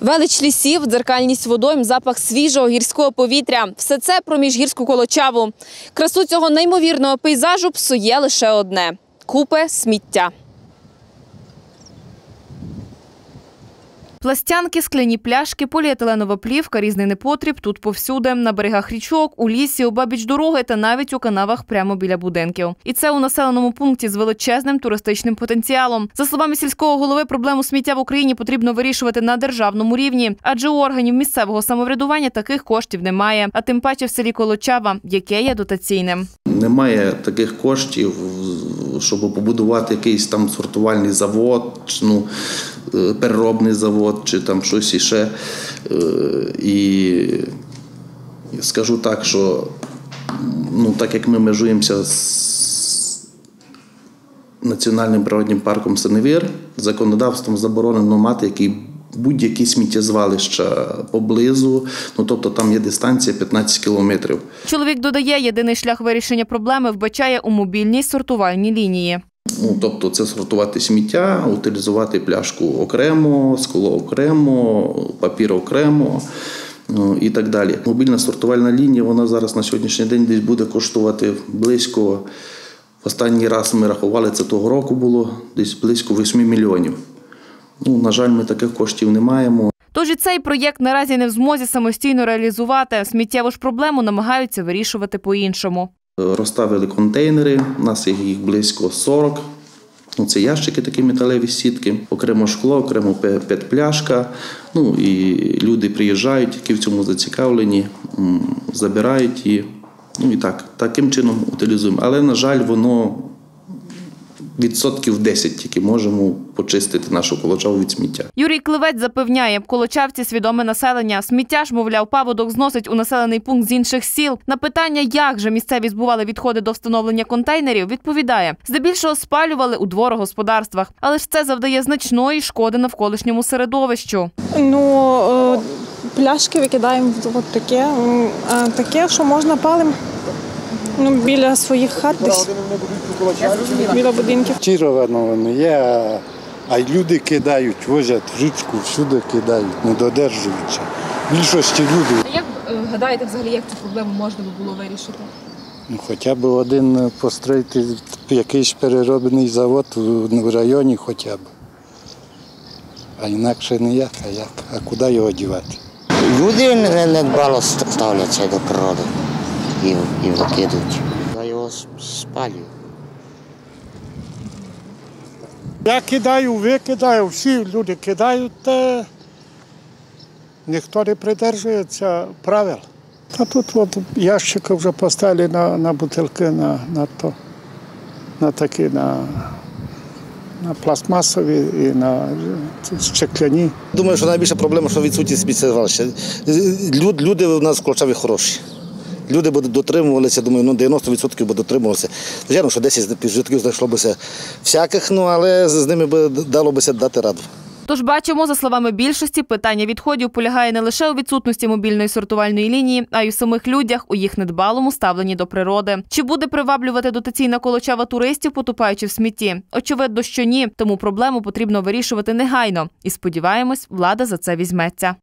Велич лісів, дзеркальність водойм, запах свіжого гірського повітря – все це про міжгірську колочаву. Красу цього неймовірного пейзажу псує лише одне – купи сміття. Пластянки, скляні пляшки, поліетиленова плівка, різний непотріб тут повсюди. На берегах річок, у лісі, обабіч дороги та навіть у канавах прямо біля будинків. І це у населеному пункті з величезним туристичним потенціалом. За словами сільського голови, проблему сміття в Україні потрібно вирішувати на державному рівні, адже у органів місцевого самоврядування таких коштів немає. А тим паче в селі Колочава, яке є дотаційним. Немає таких коштів, щоб побудувати якийсь там сортувальний завод, ну, переробний завод чи там щось іще. Е, І скажу так, що ну, так як ми межуємося з національним природним парком Синевір, законодавством заборонено мати який будь-які сміттєзвалища поблизу. Ну тобто там є дистанція 15 кілометрів. Чоловік додає, єдиний шлях вирішення проблеми вбачає у мобільній сортувальній лінії. Ну, тобто це сортувати сміття, утилізувати пляшку окремо, скло окремо, папір окремо ну, і так далі. Мобільна сортувальна лінія вона зараз на сьогоднішній день десь буде коштувати близько. Останній раз ми рахували, це того року було десь близько 8 мільйонів. Ну, на жаль, ми таких коштів не маємо. Тож і цей проєкт наразі не в змозі самостійно реалізувати. Сміттєву ж проблему намагаються вирішувати по-іншому. Розставили контейнери, у нас їх близько 40. Ну, Це ящики, такі металеві сітки, окремо шкло, окремо петпляшка. Ну і люди приїжджають, які в цьому зацікавлені, забирають її. Ну і так, таким чином утилізуємо. Але, на жаль, воно відсотків 10 тільки можемо почистити нашу колочаву від сміття. Юрій Кливець запевняє, колочавці свідоме населення. Сміття ж, мовляв, паводок зносить у населений пункт з інших сіл. На питання, як же місцеві збували відходи до встановлення контейнерів, відповідає: здебільшого спалювали у дворогосподарствах, але ж це завдає значної шкоди навколишньому середовищу. Ну, е, пляшки викидаємо в таке, таке, що можна палим ну, біля своїх хат десь, біля будинків. Чіровано воно є, а- а й люди кидають, возять в річку, всюди кидають, не додержуючи. В Більшості люди, А Як гадаєте, взагалі, як цю проблему можна би було вирішити? ну, хоча б один построїти якийсь переробний завод в в районі хоча б. А інакше ніяк, а як? А куди його дівати? Люди не- недбало ст- ставляться до природи і, і викидують. Я його спалюю. Я кидаю, викидаю, всі люди кидають, та ніхто не придержується правил. Та тут от ящики вже поставили на, на бутилки, на, на, то, на такі, на, на пластмасові і на стекляні. Думаю, що найбільша проблема, що відсутність сміттєзвалища. Люди у нас в Колчаві хороші. Люди б дотримувалися, думаю, ну 90% би дотримувалися. Звичайно, що 10 житків знайшло бися всяких, ну але з ними би дало бися дати раду. Тож бачимо, за словами більшості, питання відходів полягає не лише у відсутності мобільної сортувальної лінії, а й у самих людях, у їх недбалому ставленні до природи. Чи буде приваблювати дотаційна колочава туристів, потупаючи в смітті? Очевидно, що ні. Тому проблему потрібно вирішувати негайно. І сподіваємось, влада за це візьметься.